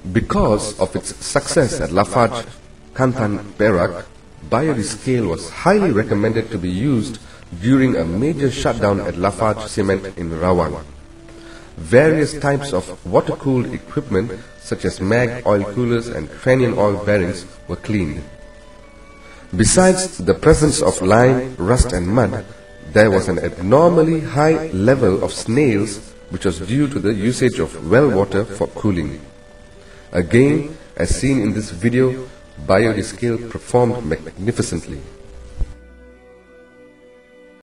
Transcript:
Because of its success at Lafarge Kanthan Perak, Biodiscale was highly recommended to be used during a major shutdown at Lafarge Cement in Rawang. Various types of water-cooled equipment such as mag oil coolers and cranium oil bearings were cleaned. Besides the presence of lime, rust and mud, there was an abnormally high level of snails which was due to the usage of well water for cooling. Again, as seen in this video, Biodiscale performed magnificently.